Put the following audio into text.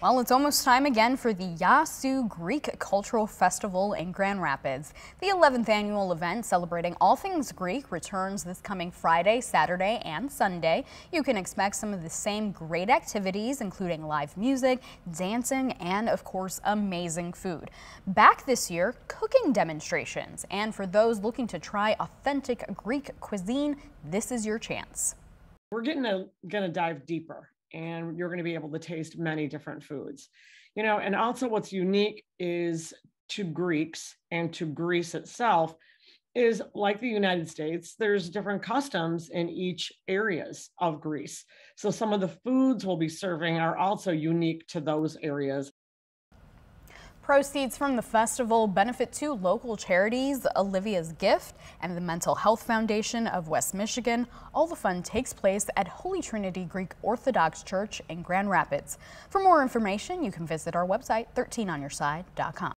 Well, it's almost time again for the Yassou Greek Cultural Festival in Grand Rapids. The 11th annual event celebrating all things Greek returns this coming Friday, Saturday, and Sunday. You can expect some of the same great activities, including live music, dancing, and of course, amazing food. Back this year, cooking demonstrations. And for those looking to try authentic Greek cuisine, this is your chance. We're getting going to dive deeper and you're going to be able to taste many different foods. You know, and also what's unique is to Greeks and to Greece itself is like the United States, there's different customs in each areas of Greece. So some of the foods we'll be serving are also unique to those areas. Proceeds from the festival benefit two local charities, Olivia's Gift and the Mental Health Foundation of West Michigan. All the fun takes place at Holy Trinity Greek Orthodox Church in Grand Rapids. For more information, you can visit our website, 13onyourside.com.